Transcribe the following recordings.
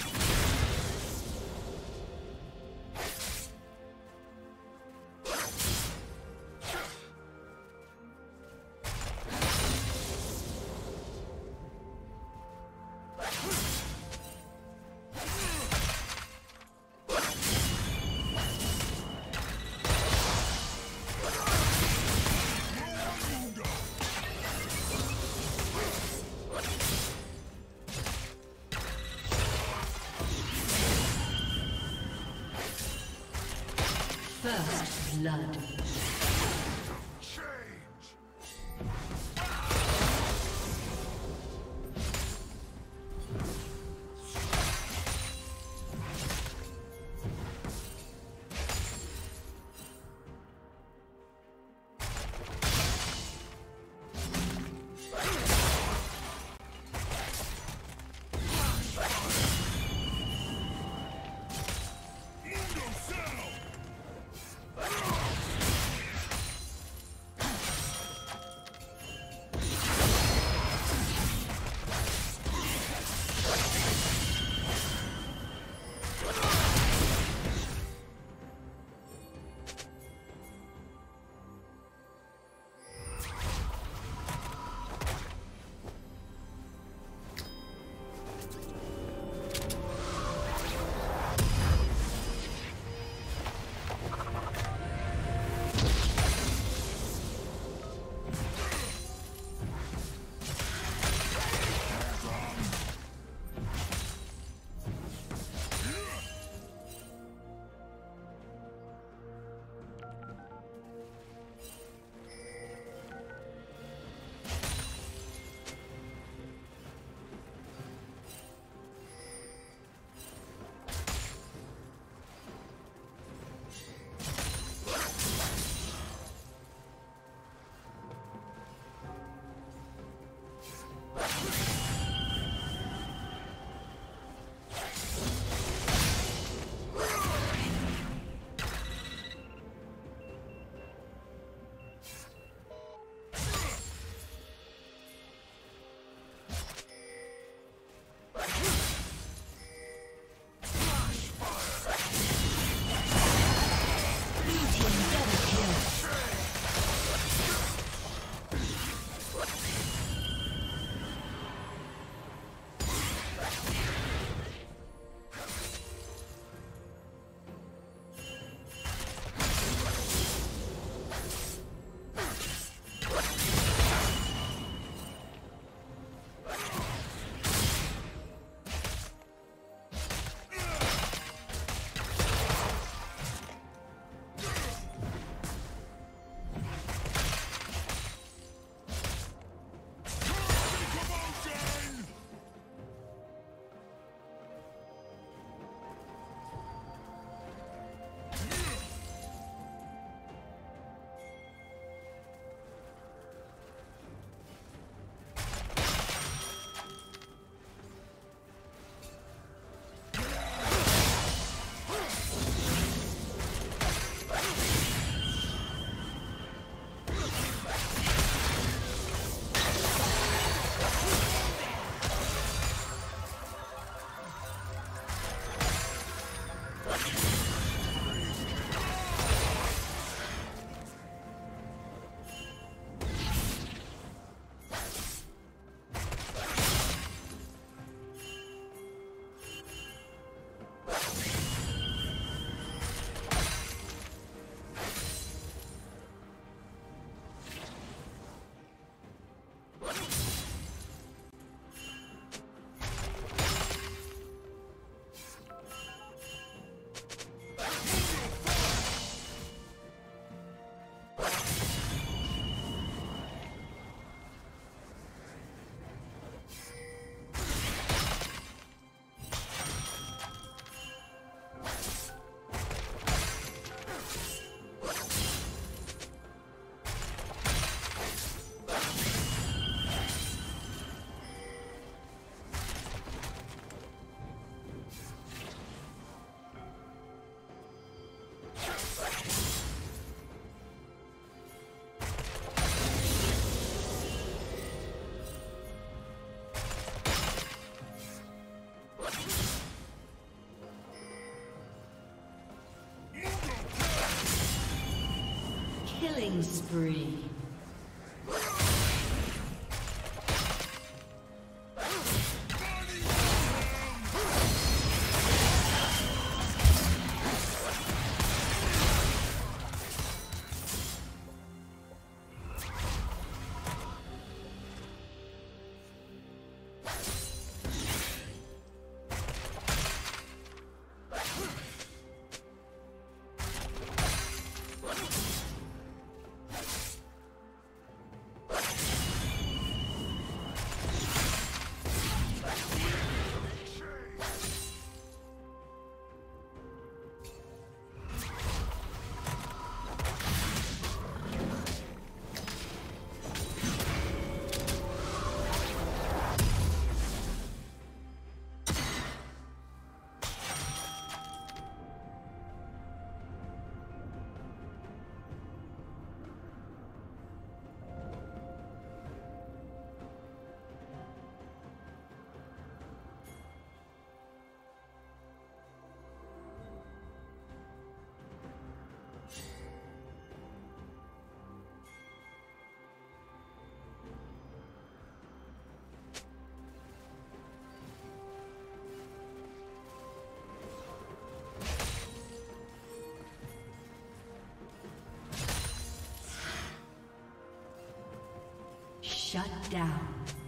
you Blood. Killing Shut down.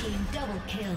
team double kill.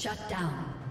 Shut down.